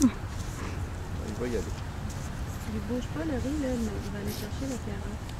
Il va y aller. Tu lui bouges pas le riz, là, il va aller chercher la carotte.